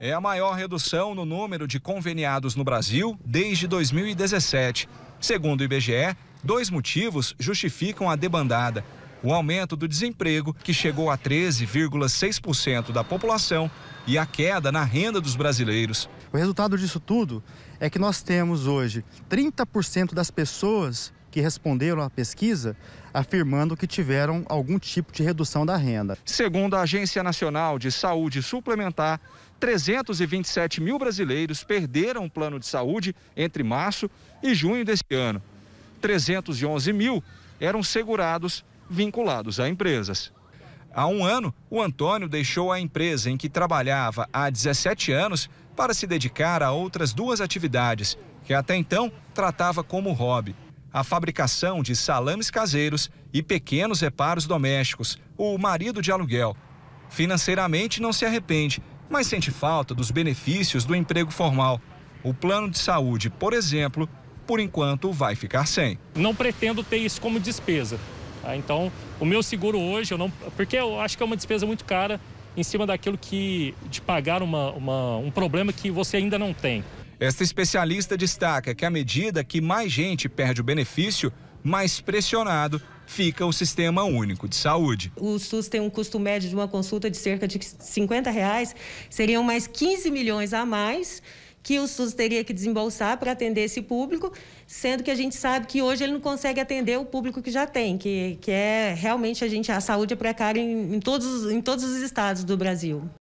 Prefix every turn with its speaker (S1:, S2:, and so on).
S1: É a maior redução no número de conveniados no Brasil desde 2017. Segundo o IBGE, dois motivos justificam a debandada. O aumento do desemprego, que chegou a 13,6% da população, e a queda na renda dos brasileiros.
S2: O resultado disso tudo é que nós temos hoje 30% das pessoas que responderam à pesquisa afirmando que tiveram algum tipo de redução da renda.
S1: Segundo a Agência Nacional de Saúde Suplementar, 327 mil brasileiros perderam o plano de saúde entre março e junho desse ano. 311 mil eram segurados vinculados a empresas. Há um ano, o Antônio deixou a empresa em que trabalhava há 17 anos para se dedicar a outras duas atividades, que até então tratava como hobby a fabricação de salames caseiros e pequenos reparos domésticos, o marido de aluguel. Financeiramente não se arrepende, mas sente falta dos benefícios do emprego formal. O plano de saúde, por exemplo, por enquanto vai ficar sem.
S3: Não pretendo ter isso como despesa. Tá? Então, o meu seguro hoje, eu não, porque eu acho que é uma despesa muito cara em cima daquilo que de pagar uma, uma, um problema que você ainda não tem.
S1: Esta especialista destaca que à medida que mais gente perde o benefício, mais pressionado fica o Sistema Único de Saúde.
S4: O SUS tem um custo médio de uma consulta de cerca de 50 reais, seriam mais 15 milhões a mais que o SUS teria que desembolsar para atender esse público, sendo que a gente sabe que hoje ele não consegue atender o público que já tem, que, que é realmente a gente a saúde é precária em, em todos, em todos os estados do Brasil.